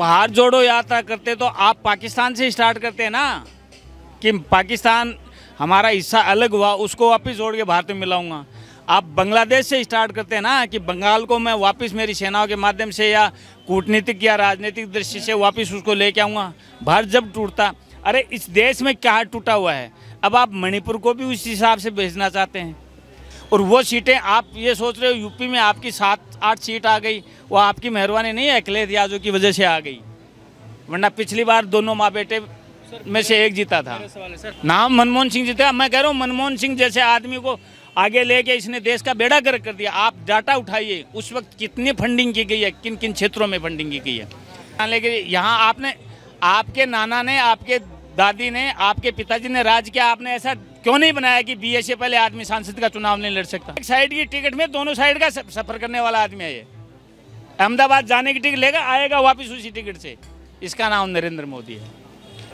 बाहर जोड़ो यात्रा करते तो आप पाकिस्तान से स्टार्ट करते हैं ना? कि पाकिस्तान हमारा हिस्सा अलग हुआ, उसको वापस जोड़ के भारत में मिलाऊँगा। आप बांग्लादेश से स्टार्ट करते हैं ना, कि बंगाल को मैं वापस मेरी सेनाओं के माध्यम से या कूटनीतिक या राजनीतिक दृष्टि से वापस उसको लेके आऊँगा। भारत जब टूटता, अरे इस देश में क्या टूटा हुआ है? अब आप मणिपुर को भी उस हिसाब से भेजना चाहते हैं। और वो सीटें आप ये सोच रहे हो यूपी में आपकी सात आठ सीट आ गई वो आपकी मेहरबानी नहीं है अखिलेश यादव की वजह से आ गई। वरना पिछली बार दोनों माँ बेटे में से एक जीता था। नाम मनमोहन सिंह जीता मैं कह रहा हूँ मनमोहन सिंह जैसे आदमी को आगे लेके इसने देश का बेड़ा गर्क कर दिया। आप डाटा उठाइए उस वक्त कितनी फंडिंग की गई है किन किन क्षेत्रों में फंडिंग की गई है? लेकिन यहाँ आपने आपके नाना ने आपके दादी ने आपके पिताजी ने राज किया आपने ऐसा क्यों नहीं बनाया कि बी से पहले आदमी सांसद का चुनाव नहीं लड़ सकता? एक साइड की टिकट में दोनों साइड का सफ़र करने वाला आदमी है ये। अहमदाबाद जाने की टिकट लेगा आएगा वापस उसी टिकट से। इसका नाम नरेंद्र मोदी है।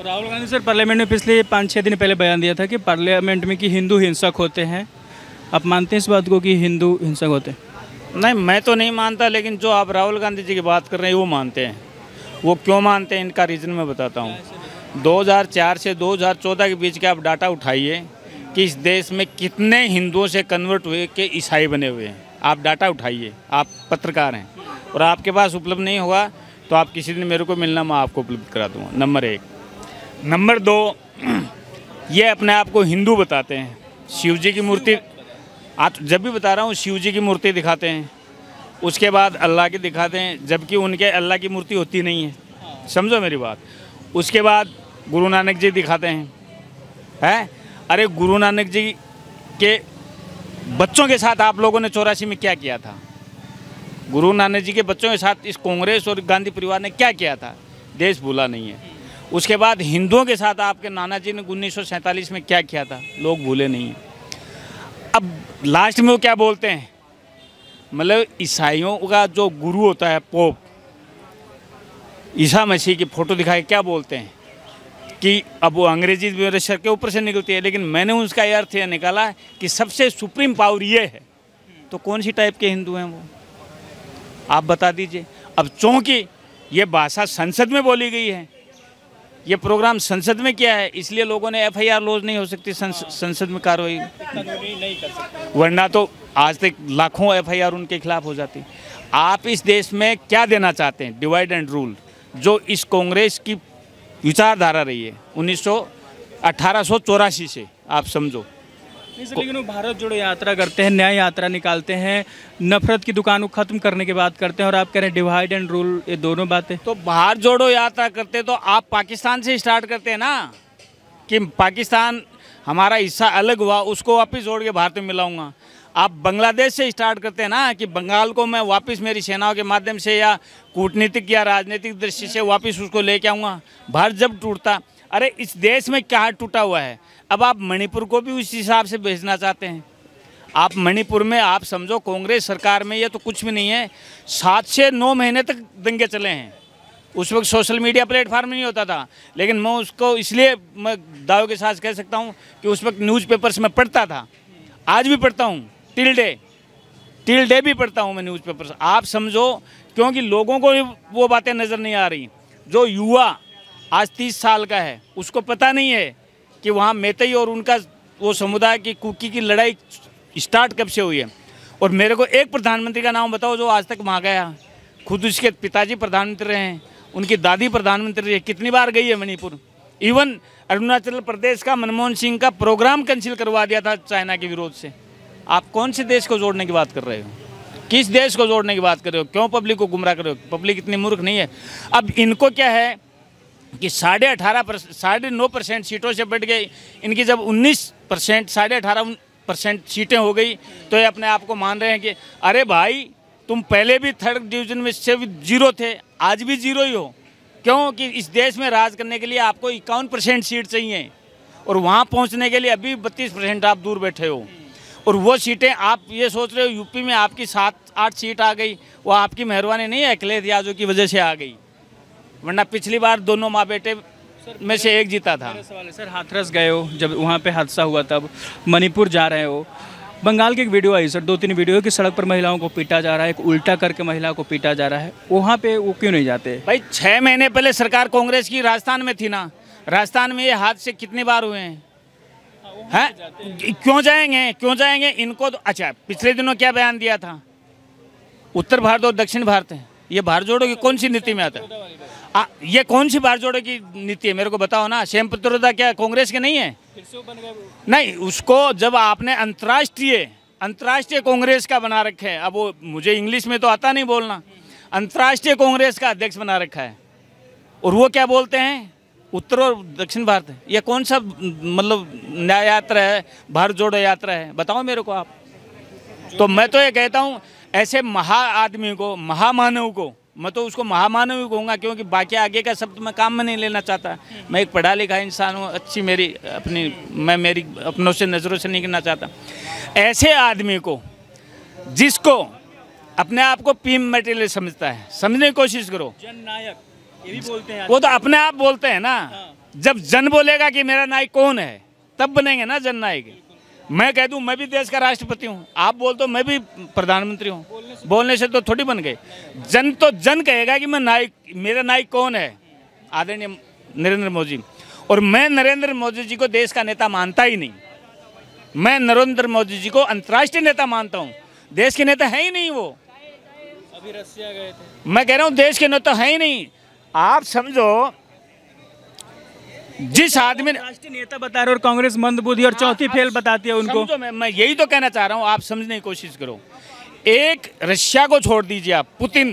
राहुल गांधी सर पार्लियामेंट में पिछले पाँच छः दिन पहले बयान दिया था कि पार्लियामेंट में कि हिंदू हिंसक होते हैं। आप मानते हैं इस बात को कि हिंदू हिंसक होते हैं? नहीं मैं तो नहीं मानता लेकिन जो आप राहुल गांधी जी की बात कर रहे हैं वो मानते हैं। वो क्यों मानते हैं इनका रीज़न मैं बताता हूँ। 2004 से 2014 के बीच के आप डाटा उठाइए कि इस देश में कितने हिंदुओं से कन्वर्ट हुए के ईसाई बने हुए हैं। आप डाटा उठाइए, आप पत्रकार हैं और आपके पास उपलब्ध नहीं होगा तो आप किसी दिन मेरे को मिलना, मैं आपको उपलब्ध करा दूँगा। नंबर एक। नंबर दो, ये अपने आप को हिंदू बताते हैं। शिव जी की मूर्ति, आप जब भी बता रहा हूँ शिव जी की मूर्ति दिखाते हैं। उसके बाद अल्लाह की दिखाते हैं, जबकि उनके अल्लाह की मूर्ति होती नहीं है। समझो मेरी बात। उसके बाद गुरु नानक जी दिखाते हैं। हैं? अरे गुरु नानक जी के बच्चों के साथ आप लोगों ने चौरासी में क्या किया था? गुरु नानक जी के बच्चों के साथ इस कांग्रेस और गांधी परिवार ने क्या किया था? देश भूला नहीं है। उसके बाद हिंदुओं के साथ आपके नाना जी ने उन्नीस सौ सैंतालीस में क्या किया था? लोग भूले नहीं हैं। अब लास्ट में वो क्या बोलते हैं? मतलब ईसाइयों का जो गुरु होता है, पोप, ईसा मसीह की फ़ोटो दिखा के क्या बोलते हैं? कि अब वो अंग्रेज़ी मेरे सर के ऊपर से निकलती है लेकिन मैंने उसका अर्थ यह निकाला कि सबसे सुप्रीम पावर ये है। तो कौन सी टाइप के हिंदू हैं वो? आप बता दीजिए। अब चूँकि ये भाषा संसद में बोली गई है ये प्रोग्राम संसद में किया है इसलिए लोगों ने एफआईआर लॉज नहीं हो सकती संसद में कार्रवाई। वरना तो आज तक लाखों एफआईआर उनके खिलाफ हो जाती। आप इस देश में क्या देना चाहते हैं? डिवाइड एंड रूल जो इस कांग्रेस की विचारधारा रही है। उन्नीस सौ से आप समझो। लेकिन वो भारत जोड़ो यात्रा करते हैं न्याय यात्रा निकालते हैं नफरत की दुकान को खत्म करने की बात करते हैं और आप कह रहे हैं डिवाइड एंड रूल ये दोनों बातें। तो बाहर जोड़ो यात्रा करते तो आप पाकिस्तान से स्टार्ट करते हैं ना? कि पाकिस्तान हमारा हिस्सा अलग हुआ उसको वापस जोड़ के भारत में मिलाऊँगा। आप बांग्लादेश से स्टार्ट करते हैं ना, कि बंगाल को मैं वापस मेरी सेनाओं के माध्यम से या कूटनीतिक या राजनीतिक दृष्टि से वापस उसको लेके आऊँगा। भारत जब टूटता, अरे इस देश में क्या टूटा हुआ है? अब आप मणिपुर को भी उस हिसाब से भेजना चाहते हैं। आप मणिपुर में, आप समझो कांग्रेस सरकार में ये तो कुछ भी नहीं है। सात से नौ महीने तक दंगे चले हैं। उस वक्त सोशल मीडिया प्लेटफार्म नहीं होता था, लेकिन मैं उसको इसलिए मैं दावे के साथ कह सकता हूँ कि उस वक्त न्यूज़पेपर्स में पढ़ता था। आज भी पढ़ता हूँ। टिल डे टिल डे भी पढ़ता हूँ मैं न्यूज़पेपर्स आप समझो, क्योंकि लोगों को वो बातें नज़र नहीं आ रही। जो युवा आज तीस साल का है, उसको पता नहीं है कि वहाँ मेतई और उनका वो समुदाय की कुकी की लड़ाई स्टार्ट कब से हुई है। और मेरे को एक प्रधानमंत्री का नाम बताओ जो आज तक वहाँ गया। खुद उसके पिताजी प्रधानमंत्री रहे हैं, उनकी दादी प्रधानमंत्री रही कितनी बार गई है मणिपुर? इवन अरुणाचल प्रदेश का मनमोहन सिंह का प्रोग्राम कैंसिल करवा दिया था चाइना के विरोध से। आप कौन से देश को जोड़ने की बात कर रहे हो? किस देश को जोड़ने की बात कर रहे हो? क्यों पब्लिक को गुमराह कर रहे हो? पब्लिक इतनी मूर्ख नहीं है। अब इनको क्या है कि साढ़े अठारह परसेंट साढ़े नौ परसेंट सीटों से बढ़ गई। इनकी जब उन्नीस परसेंट, साढ़े अठारह परसेंट सीटें हो गई तो ये अपने आप को मान रहे हैं कि, अरे भाई, तुम पहले भी थर्ड डिवीज़न में से ज़ीरो थे, आज भी ज़ीरो ही हो। क्यों? कि इस देश में राज करने के लिए आपको इक्यावन परसेंट सीट चाहिए। और वहाँ पहुँचने के लिए अभी बत्तीस परसेंट आप दूर बैठे हो। और वो सीटें आप ये सोच रहे हो यूपी में आपकी सात आठ सीट आ गई वो आपकी मेहरबानी नहीं है अखिलेश यादव की वजह से आ गई। वरना पिछली बार दोनों माँ बेटे में से एक जीता था। सवाल है सर हाथरस गए हो जब वहाँ पे हादसा हुआ तब मणिपुर जा रहे हो। बंगाल की एक वीडियो आई सर दो तीन वीडियो कि सड़क पर महिलाओं को पीटा जा रहा है एक उल्टा करके महिला को पीटा जा रहा है। वहाँ पे वो क्यों नहीं जाते? भाई छः महीने पहले सरकार कांग्रेस की राजस्थान में थी ना। राजस्थान में ये हादसे कितनी बार हुए हैं? हैं? क्यों जाएँगे? क्यों जाएँगे? इनको तो अच्छा पिछले दिनों क्या बयान दिया था? उत्तर भारत और दक्षिण भारत है। ये भार जोड़ो की कौन सी नीति में आता है? आ, ये कौन सी भार जोड़ो की नीति है? मेरे को बताओ ना। श्याम पित्रोदा क्या कांग्रेस के नहीं है? नहीं उसको जब आपने अंतर्राष्ट्रीय अंतर्राष्ट्रीय कांग्रेस का बना रखे है अब वो मुझे इंग्लिश में तो आता नहीं बोलना। अंतर्राष्ट्रीय कांग्रेस का अध्यक्ष बना रखा है। और वो क्या बोलते हैं? उत्तर और दक्षिण भारत ये कौन सा मतलब न्याय यात्रा है, भारत जोड़ो यात्रा है? बताओ मेरे को आप। तो मैं तो ये कहता हूँ, ऐसे महा आदमी को, महामानव को, मैं तो उसको महामानव ही कहूँगा, क्योंकि बाकी आगे का शब्द मैं काम में नहीं लेना चाहता। मैं एक पढ़ा लिखा इंसान हूँ, अच्छी मेरी अपनी, मैं मेरी अपनों से नज़रों से नहीं गिरना चाहता। ऐसे आदमी को, जिसको अपने आप को पीम मटेरियल समझता है, समझने की कोशिश करो। जननायक। ये भी बोलते हैं वो तो अपने आप बोलते हैं ना। जब जन बोलेगा कि मेरा नायक कौन है तब बनेंगे ना जन नायक। मैं कह दूँ मैं भी देश का राष्ट्रपति हूँ। आप बोल तो मैं भी प्रधानमंत्री हूँ। बोलने से तो थोड़ी बन गए। जन तो जन कहेगा कि मैं नायक मेरा नायक कौन है? आदरणीय नरेंद्र मोदी। और मैं नरेंद्र मोदी जी को देश का नेता मानता ही नहीं। मैं नरेंद्र मोदी जी को अंतर्राष्ट्रीय नेता मानता हूँ। देश के नेता है ही नहीं वो। अभी रसिया गए थे। मैं कह रहा हूँ देश के नेता है ही नहीं। आप समझो जिस आदमी ने राष्ट्रीय नेता बता रहे और कांग्रेस मंदबुद्धि और चौथी फेल बताती है उनको। समझो मैं मैं यही तो कहना चाह रहा हूँ आप समझने की कोशिश करो। एक रशिया को छोड़ दीजिए आप पुतिन।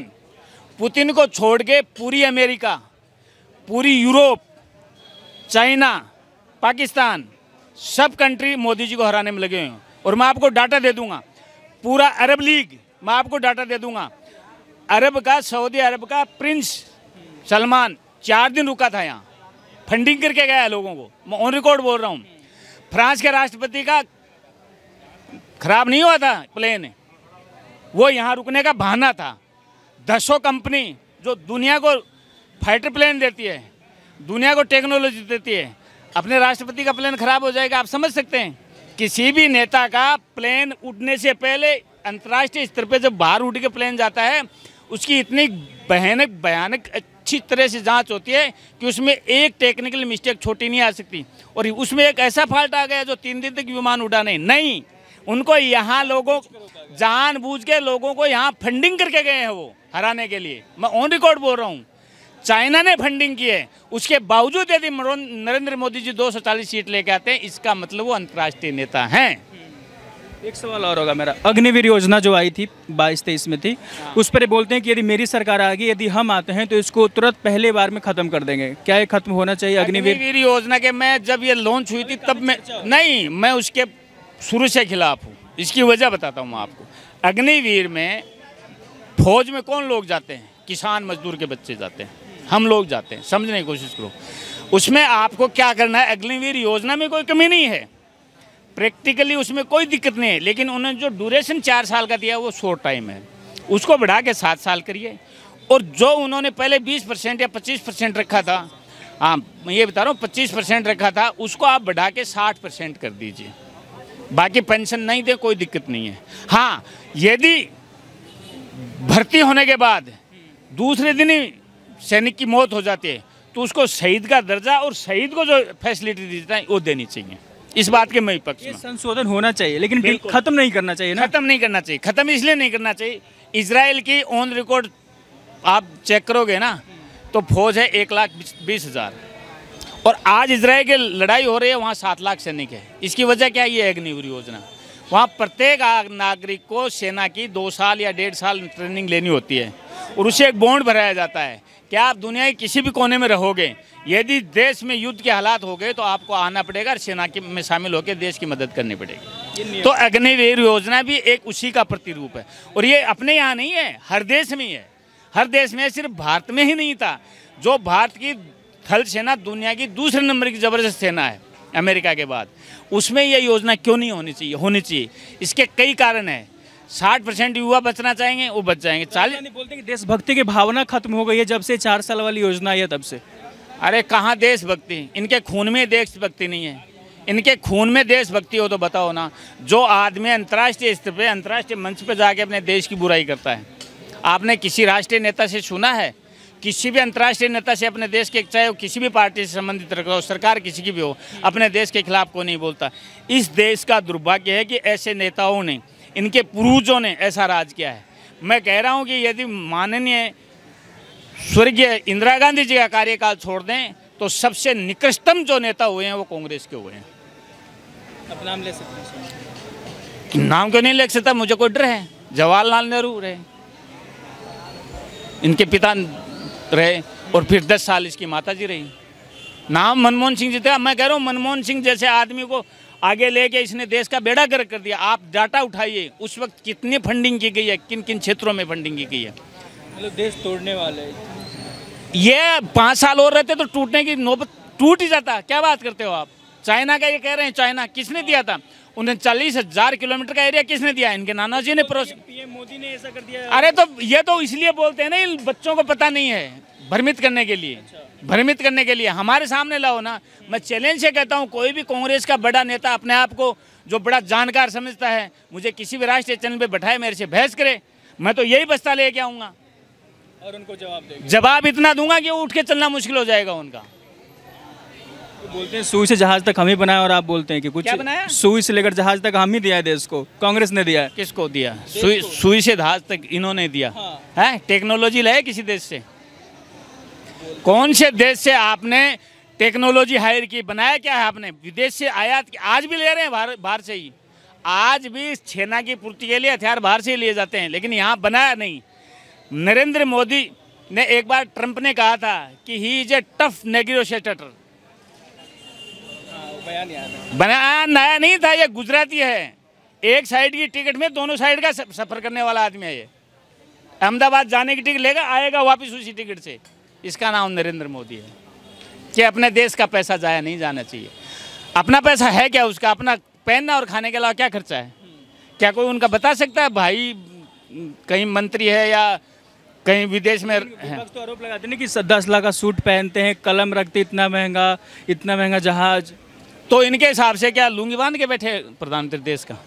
पुतिन को छोड़ के पूरी अमेरिका पूरी यूरोप चाइना पाकिस्तान सब कंट्री मोदी जी को हराने में लगे हुए हैं। और मैं आपको डाटा दे दूँगा पूरा अरब लीग मैं आपको डाटा दे दूँगा। अरब का सऊदी अरब का प्रिंस सलमान, चार दिन रुका था यहाँ। फंडिंग करके गया है लोगों को। मैं ऑन रिकॉर्ड बोल रहा हूँ। फ्रांस के राष्ट्रपति का खराब नहीं हुआ था प्लेन वो यहाँ रुकने का बहाना था। दसों कंपनी जो दुनिया को फाइटर प्लेन देती है, दुनिया को टेक्नोलॉजी देती है, अपने राष्ट्रपति का प्लेन खराब हो जाएगा, आप समझ सकते हैं। किसी भी नेता का प्लेन उड़ने से पहले अंतर्राष्ट्रीय स्तर पर जब बाहर उठ के प्लेन जाता है, उसकी इतनी भयानक भयानक अच्छी तरह से जाँच होती है कि उसमें एक टेक्निकल मिस्टेक छोटी नहीं आ सकती। और उसमें एक ऐसा फॉल्ट आ गया जो तीन दिन तक विमान उड़ा नहीं। नहीं, उनको यहाँ लोगों जानबूझ के लोगों को यहाँ फंडिंग करके गए हैं वो, हराने के लिए। मैं ऑन रिकॉर्ड बोल रहा हूँ। चाइना ने फंडिंग की है। उसके बावजूद यदि नरेंद्र मोदी जी 240 सीट लेके आते हैं, इसका मतलब वो अंतर्राष्ट्रीय नेता हैं। एक सवाल और होगा मेरा। अग्निवीर योजना जो आई थी बाईस तेईस में थी उस पर बोलते हैं कि यदि मेरी सरकार आ गई यदि हम आते हैं तो इसको तुरंत पहले बार में खत्म कर देंगे। क्या ये खत्म होना चाहिए अग्निवीर? अग्निवीर योजना के मैं जब ये लॉन्च हुई थी तब मैं नहीं मैं उसके शुरू से खिलाफ हूँ। इसकी वजह बताता हूँ मैं आपको। अग्निवीर में फौज में कौन लोग जाते हैं? किसान मजदूर के बच्चे जाते हैं। हम लोग जाते हैं। समझने की कोशिश करो। उसमें आपको क्या करना है? अग्निवीर योजना में कोई कमी नहीं है। प्रैक्टिकली उसमें कोई दिक्कत नहीं है, लेकिन उन्होंने जो ड्यूरेशन चार साल का दिया, वो शॉर्ट टाइम है। उसको बढ़ा के सात साल करिए। और जो उन्होंने पहले बीस परसेंट या पच्चीस परसेंट रखा था हाँ मैं ये बता रहा हूँ, पच्चीस परसेंट रखा था, उसको आप बढ़ा के साठ परसेंट कर दीजिए। बाकी पेंशन नहीं दे, कोई दिक्कत नहीं है। हाँ यदि भर्ती होने के बाद दूसरे दिन ही सैनिक की मौत हो जाती है तो उसको शहीद का दर्जा और शहीद को जो फैसिलिटी दी है, वो देनी चाहिए। इस बात के मैं पक्ष में संशोधन होना चाहिए लेकिन खत्म नहीं करना चाहिए ना? खत्म नहीं करना चाहिए। खत्म इसलिए नहीं करना चाहिए। इसराइल की ऑन रिकॉर्ड आप चेक करोगे ना तो फौज है एक लाख बीस- हज़ार। और आज इसराइल की लड़ाई हो रही है वहाँ सात लाख सैनिक है। इसकी वजह क्या है? ये अग्निवीर योजना। वहाँ प्रत्येक नागरिक को सेना की दो साल या डेढ़ साल ट्रेनिंग लेनी होती है। और उसे एक बॉन्ड भराया जाता है। क्या आप दुनिया के किसी भी कोने में रहोगे यदि देश में युद्ध के हालात हो गए तो आपको आना पड़ेगा और सेना के में शामिल होकर देश की मदद करनी पड़ेगी। तो अग्निवीर योजना भी एक उसी का प्रतिरूप है। और ये अपने यहाँ नहीं है हर देश में ही है। हर देश में सिर्फ़ भारत में ही नहीं था। जो भारत की थल सेना दुनिया की दूसरे नंबर की ज़बरदस्त सेना है अमेरिका के बाद उसमें यह योजना क्यों नहीं होनी चाहिए? होनी चाहिए। इसके कई कारण हैं। साठ परसेंट युवा बचना चाहेंगे वो बच जाएँगे। चालीस चालीस बोलते हैं कि देशभक्ति की भावना खत्म हो गई है जब से चार साल वाली योजना आई है तब से। अरे कहाँ देशभक्ति? इनके खून में देशभक्ति नहीं है। इनके खून में देशभक्ति हो तो बताओ ना। जो आदमी अंतर्राष्ट्रीय स्तर पे, अंतर्राष्ट्रीय मंच पे जाके अपने देश की बुराई करता है। आपने किसी राष्ट्रीय नेता से सुना है? किसी भी अंतर्राष्ट्रीय नेता से अपने देश के, चाहे वो किसी भी पार्टी से संबंधित रखा हो, सरकार किसी की भी हो, अपने देश के खिलाफ को नहीं बोलता। इस देश का दुर्भाग्य है कि ऐसे नेताओं ने, इनके पूर्वजों ने ऐसा राज किया है। मैं कह रहा हूँ कि यदि माननीय स्वर्गीय इंदिरा गांधी जी का कार्यकाल छोड़ दें तो सबसे निकृष्टतम जो नेता हुए हैं वो कांग्रेस के हुए हैं। आप नाम ले सकते हैं नाम क्यों नहीं ले सकता? मुझे कोई डर है। जवाहरलाल नेहरू रहे। इनके पिता रहे और फिर दस साल इसकी माता जी रही। नाम मनमोहन सिंह जी थे। मैं कह रहा हूँ मनमोहन सिंह जैसे आदमी को आगे लेके इसने देश का बेड़ा गर्क कर दिया। आप डाटा उठाइए उस वक्त कितनी फंडिंग की गई है किन किन क्षेत्रों में फंडिंग की गई है। मतलब देश तोड़ने वाले। ये पाँच साल और रहते तो टूटने की नौबत टूट ही जाता। क्या बात करते हो आप? चाइना का ये कह रहे हैं चाइना किसने दिया था? उन्हें चालीस हज़ार किलोमीटर का एरिया किसने दिया? इनके नाना जी ने पीएम मोदी ने ऐसा कर दिया। अरे तो ये तो इसलिए बोलते हैं ना इन बच्चों को पता नहीं है भ्रमित करने के लिए। अच्छा। भ्रमित करने के लिए। हमारे सामने लाओ ना। मैं चैलेंज से कहता हूँ कोई भी कांग्रेस का बड़ा नेता अपने आप को जो बड़ा जानकार समझता है मुझे किसी भी राष्ट्रीय चैनल पे बैठाए मेरे से बहस करे। मैं तो यही बस्ता लेके आऊँगा। और उनको जवाब देगा। जवाब इतना दूँगा कि उठ के चलना मुश्किल हो जाएगा उनका। तो बोलते हैं सुई से जहाज़ तक हम ही बनाया और आप बोलते हैं कि कुछ क्या बनाया? सुई से लेकर जहाज़ तक हम ही दिया है देश को। कांग्रेस ने दिया है। किसको दिया? सुई सुई से धाज तक इन्होंने दिया। हाँ। है? टेक्नोलॉजी लाए किसी देश से? कौन से देश से आपने टेक्नोलॉजी हायर की बनाया क्या है आपने? विदेश से आयात की आज भी ले रहे हैं बाहर बाहर से ही। आज भी सेना की पूर्ति के लिए हथियार बाहर से ही लिए जाते हैं लेकिन यहाँ बनाया नहीं। नरेंद्र मोदी ने एक बार ट्रंप ने कहा था कि he is a tough negotiator बयान नया नहीं था, ये गुजराती है। एक साइड की टिकट में दोनों साइड का सफ़र करने वाला आदमी है ये। अहमदाबाद जाने की टिकट लेगा, आएगा वापस उसी टिकट से। इसका नाम नरेंद्र मोदी है। कि अपने देश का पैसा जाया नहीं जाना चाहिए। अपना पैसा है क्या उसका? अपना पहनना और खाने के अलावा क्या खर्चा है? क्या कोई उनका बता सकता है, भाई, कहीं मंत्री है या कहीं विदेश में है तो आरोप लगाते हैं कि दस लाख का सूट पहनते हैं कलम रखते इतना महँगा इतना महँगा जहाज़। तो इनके हिसाब से क्या लुंगी बाँध के बैठे प्रधानमंत्री देश का?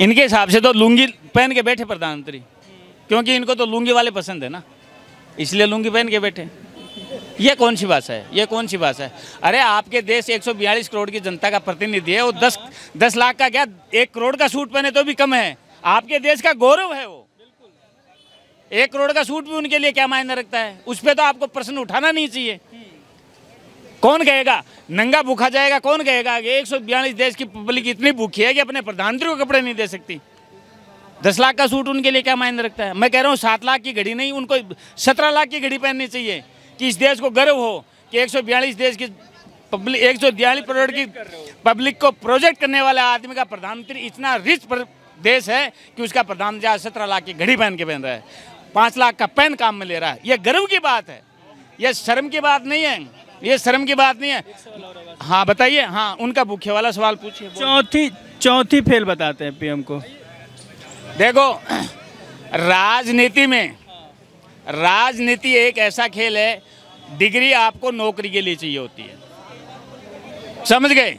इनके हिसाब से तो लुंगी पहन के बैठे प्रधानमंत्री। क्योंकि इनको तो लुंगी वाले पसंद है ना। इसलिए लुंगी पहन के बैठे। ये कौन सी भाषा है? ये कौन सी भाषा है? अरे आपके देश 142 करोड़ की जनता का प्रतिनिधि है वो 10 10 लाख का क्या? एक करोड़ का सूट पहने तो भी कम है। आपके देश का गौरव है वो। एक करोड़ का सूट भी उनके लिए क्या मायने रखता है? उस पर तो आपको प्रश्न उठाना नहीं चाहिए। कौन कहेगा? नंगा भूखा जाएगा, कौन कहेगा कि एक सौ बयालीस देश की पब्लिक इतनी भूखी है कि अपने प्रधानमंत्री को कपड़े नहीं दे सकती। दस लाख का सूट उनके लिए क्या मायने रखता है? मैं कह रहा हूँ, सात लाख की घड़ी नहीं, उनको सत्रह लाख की घड़ी पहननी चाहिए कि इस देश को गर्व हो कि एक सौ बयालीस देश की पब्लिक, एक सौ बयालीस करोड़ की पब्लिक को प्रोजेक्ट करने वाले आदमी का प्रधानमंत्री इतना रिच देश है कि उसका प्रधानमंत्री आज सत्रह लाख की घड़ी पहन के पहन रहा है। पाँच लाख का पेन काम में ले रहा है। यह गर्व की बात है। यह शर्म की बात नहीं है। ये शर्म की बात नहीं है। हाँ बताइए। हाँ उनका भूखे वाला सवाल पूछिए। चौथी चौथी फेल बताते हैं पीएम को। देखो राजनीति में राजनीति एक ऐसा खेल है डिग्री आपको नौकरी के लिए चाहिए होती है। समझ गए?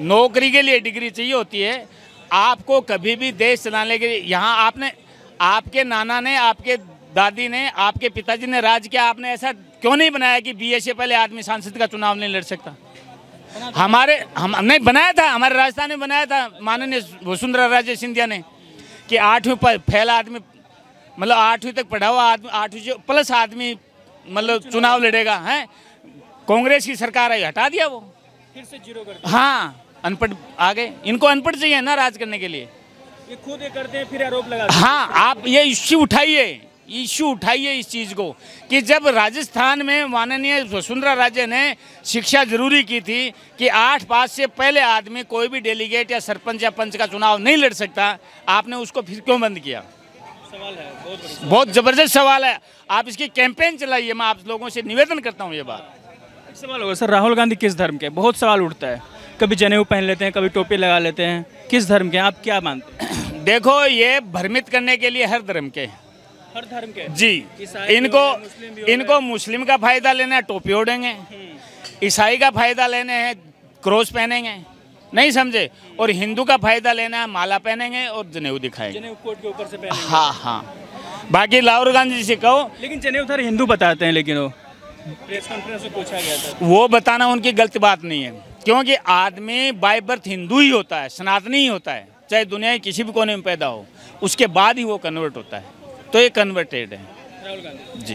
नौकरी के लिए डिग्री चाहिए होती है। आपको कभी भी देश चलाने के लिए यहाँ आपने आपके नाना ने आपके दादी ने आपके पिताजी ने राज किया आपने ऐसा क्यों नहीं बनाया कि बी से पहले आदमी सांसद का चुनाव नहीं लड़ सकता? हमारे हम नहीं बनाया था हमारे राजस्थान में बनाया था माननीय वसुंधरा राजे सिंधिया ने कि आठवीं पर फैल आदमी मतलब आठवीं तक पढ़ा हुआ आदमी आठवीं प्लस आदमी मतलब चुनाव लड़ेगा हैं? कांग्रेस की सरकार है हटा दिया वो। फिर से ज़ीरो कर दिया। हाँ अनपढ़ आ गए इनको अनपढ़ चाहिए ना राज करने के लिए? ये खुद ये करते हैं फिर आरोप लगा हाँ। आप ये इश्यू उठाइए इश्यू उठाइए इस चीज़ को कि जब राजस्थान में माननीय वसुंधरा राजे ने शिक्षा ज़रूरी की थी कि आठ पास से पहले आदमी कोई भी डेलीगेट या सरपंच या पंच का चुनाव नहीं लड़ सकता आपने उसको फिर क्यों बंद किया? सवाल है बहुत बहुत ज़बरदस्त सवाल है। आप इसकी कैंपेन चलाइए मैं आप लोगों से निवेदन करता हूँ ये बात। सवाल होगा सर राहुल गांधी किस धर्म के? बहुत सवाल उठता है। कभी जनेऊ पहन लेते हैं कभी टोपी लगा लेते हैं। किस धर्म के आप क्या मानते हैं? देखो ये भ्रमित करने के लिए हर धर्म के हैं। हर धर्म के? जी। इनको मुस्लिम इनको मुस्लिम का फ़ायदा लेना है टोपी ओढ़ेंगे। ईसाई का फ़ायदा लेने हैं क्रॉस पहनेंगे। नहीं समझे? और हिंदू का फ़ायदा लेना है माला पहनेंगे और जनेऊ दिखाएँगे। जनेऊ कोट के ऊपर से पहने हाँ हाँ। बाकी राहुल गांधी जी से कहो। लेकिन जनेऊ हिंदू बताते हैं लेकिन वो प्रेस कॉन्फ्रेंस में पूछा गया था। वो बताना उनकी गलत बात नहीं है। क्योंकि आदमी बाय बर्थ हिंदू ही होता है सनातनी ही होता है चाहे दुनिया के किसी भी कोने में पैदा हो उसके बाद ही वो कन्वर्ट होता है। तो ये कन्वर्टेड है। जी।